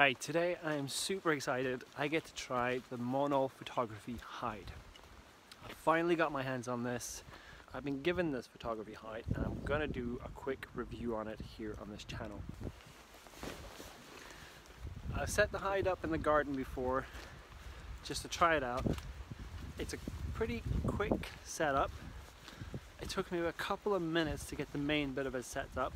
Alright, today I am super excited. I get to try the Monal Photography Hide. I finally got my hands on this. I've been given this photography hide and I'm gonna do a quick review on it here on this channel. I've set the hide up in the garden before just to try it out. It's a pretty quick setup. It took me a couple of minutes to get the main bit of it set up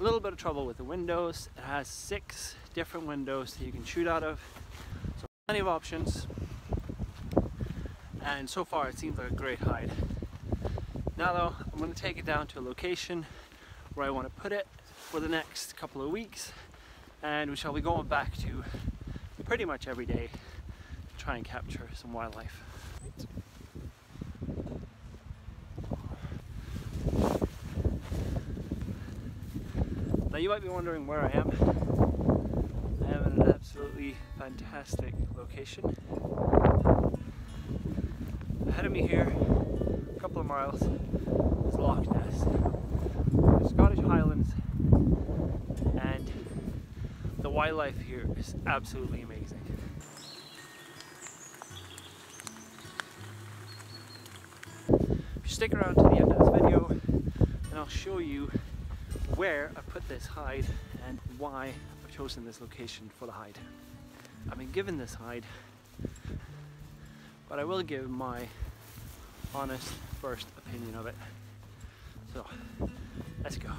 a little bit of trouble with the windows. It has six different windows that you can shoot out of. So plenty of options. And so far it seems like a great hide. Now though, I'm going to take it down to a location where I want to put it for the next couple of weeks. And we shall be going back to pretty much every day to try and capture some wildlife. You might be wondering where I am. I am in an absolutely fantastic location. Ahead of me here, a couple of miles, is Loch Ness, the Scottish Highlands, and the wildlife here is absolutely amazing. If you stick around to the end of this video, and I'll show you where I put this hide and why I've chosen this location for the hide. I've been given this hide, but I will give my honest first opinion of it. So, let's go.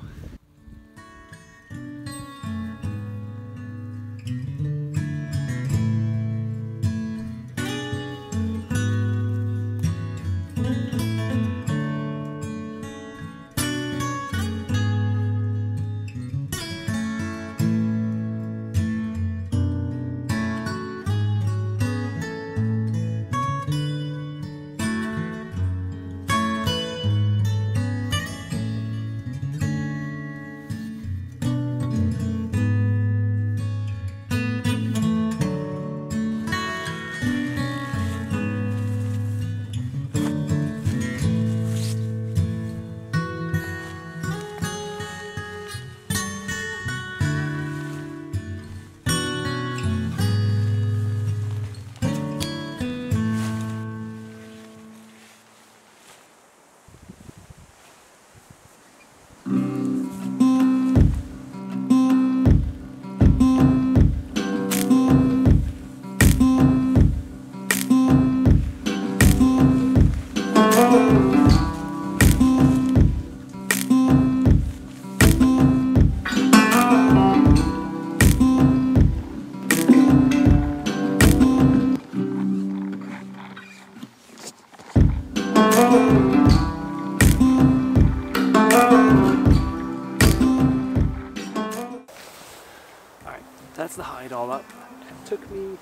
Took me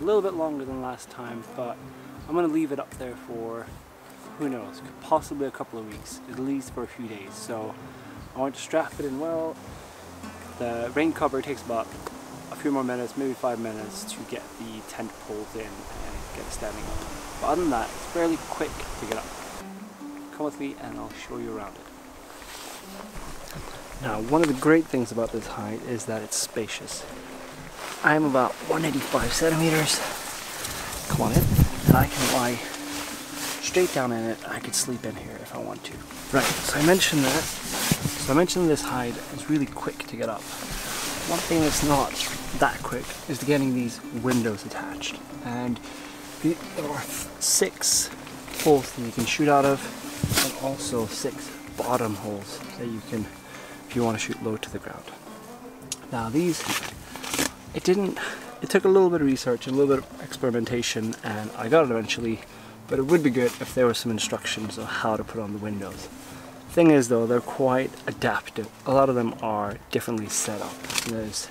a little bit longer than last time, but I'm gonna leave it up there for, who knows, possibly a couple of weeks, at least for a few days. So I want to strap it in well. The rain cover takes about a few more minutes, maybe five minutes to get the tent pulled in and get it standing up. But other than that, it's fairly quick to get up. Come with me and I'll show you around it. Now, one of the great things about this hide is that it's spacious. I'm about 185 centimeters. Come on in. And I can lie straight down in it. I could sleep in here if I want to. Right, so I mentioned that. So I mentioned this hide is really quick to get up. One thing that's not that quick is getting these windows attached. And there are six holes that you can shoot out of and also six bottom holes that you can, if you want to shoot low to the ground. Now these it didn't, it took a little bit of research, a little bit of experimentation, and I got it eventually, but it would be good if there were some instructions on how to put on the windows. Thing is though, they're quite adaptive. A lot of them are differently set up. There's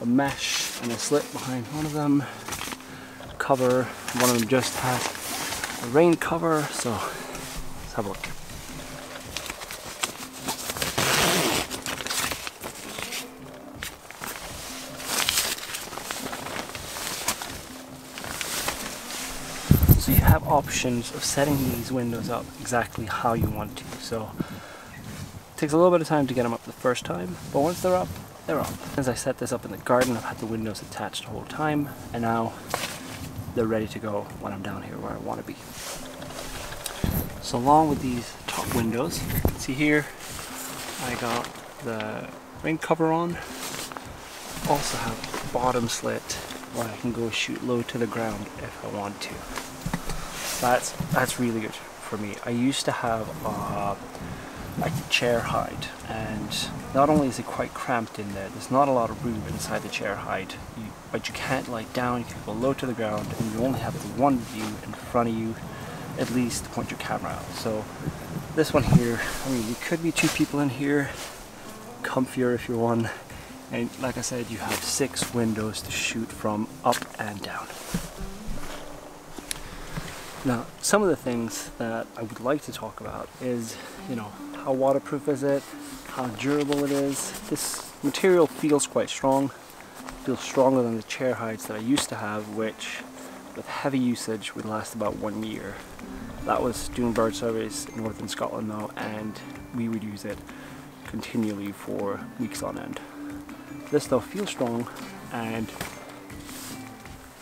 a mesh and a slit behind one of them, cover, one of them just has a rain cover, so let's have a look. Options of setting these windows up exactly how you want to. So it takes a little bit of time to get them up the first time, but once they're up, they're up. As I set this up in the garden, I've had the windows attached the whole time, and now they're ready to go when I'm down here where I want to be. So along with these top windows, see here, I got the rain cover on. Also have bottom slit where I can go shoot low to the ground if I want to. That's that's really good for me. I used to have uh, like a chair hide and not only is it quite cramped in there, there's not a lot of room inside the chair hide, you, but you can't lie down, you can go low to the ground and you only have the one view in front of you at least to point your camera out. So this one here, I mean you could be two people in here, comfier if you're one, and like I said you have six windows to shoot from up and down. Now, some of the things that I would like to talk about is, you know, how waterproof is it, how durable it is. This material feels quite strong, feels stronger than the chair hides that I used to have, which with heavy usage would last about one year. That was doing bird surveys in northern Scotland though, and we would use it continually for weeks on end. This though feels strong, and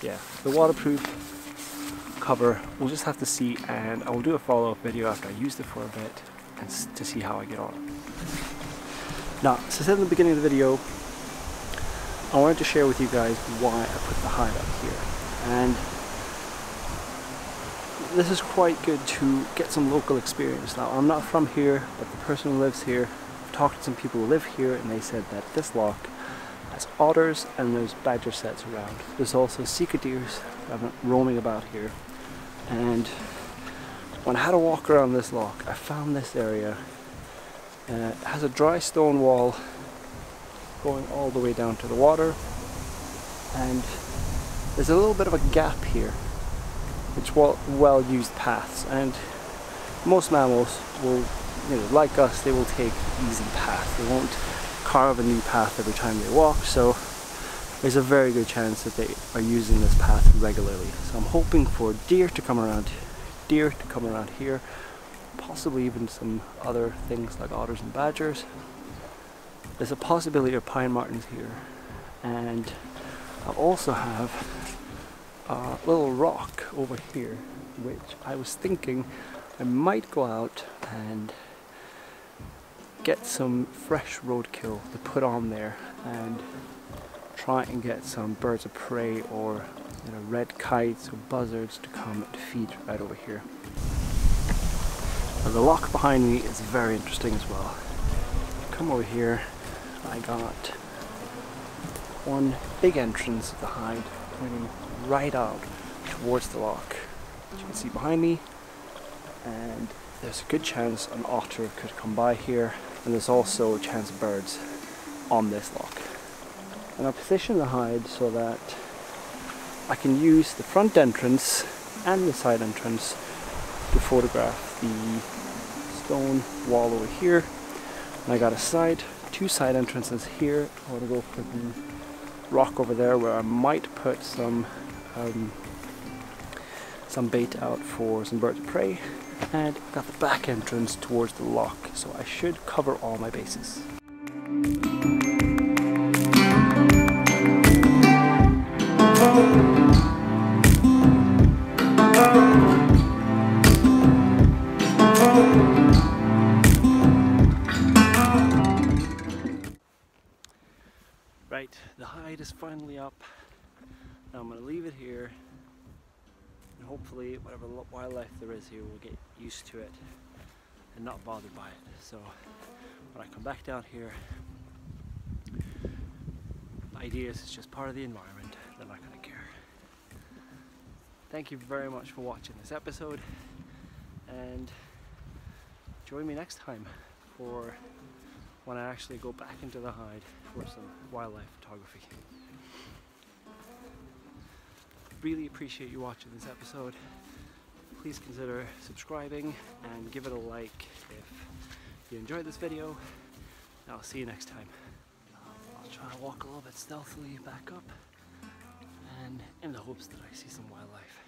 yeah, the waterproof cover. We'll just have to see and I will do a follow-up video after I used it for a bit and to see how I get on. Now, as I said in the beginning of the video, I wanted to share with you guys why I put the hide up here. And this is quite good to get some local experience. Now, I'm not from here, but the person who lives here, I've talked to some people who live here and they said that this loch has otters and there's badger setts around. There's also sika deers roaming about here and when I had to walk around this loch I found this area uh, it has a dry stone wall going all the way down to the water. And there's a little bit of a gap here. Which well, well used paths and most mammals will you know, like us they will take easy paths. They won't carve a new path every time they walk so there's a very good chance that they are using this path regularly. So I'm hoping for deer to come around, deer to come around here, possibly even some other things like otters and badgers. There's a possibility of pine martens here, and I also have a little rock over here, which I was thinking I might go out and get some fresh roadkill to put on there and try and get some birds of prey or you know, red kites or buzzards to come and feed right over here. Now the loch behind me is very interesting as well. Come over here, I got one big entrance of the hide pointing right out towards the loch. As you can see behind me, and there's a good chance an otter could come by here, and there's also a chance of birds on this loch and I'll position the hide so that I can use the front entrance and the side entrance to photograph the stone wall over here. And I got a side two side entrances here. I want to go for the rock over there where I might put some um, some bait out for some birds of prey. And got the back entrance towards the loch so I should cover all my bases. Up. Now I'm going to leave it here and hopefully whatever wildlife there is here will get used to it and not bothered by it. So when I come back down here, the idea is it's just part of the environment. They're not going to care. Thank you very much for watching this episode and join me next time for when I actually go back into the hide for some wildlife photography. Really appreciate you watching this episode. Please consider subscribing and give it a like if you enjoyed this video. I'll see you next time. I'll try to walk a little bit stealthily back up and in the hopes that I see some wildlife.